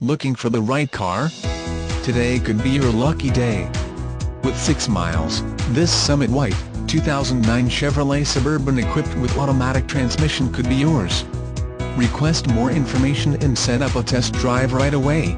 Looking for the right car? Today could be your lucky day. With 6 miles, this Summit White, 2009 Chevrolet Suburban equipped with automatic transmission could be yours. Request more information and set up a test drive right away.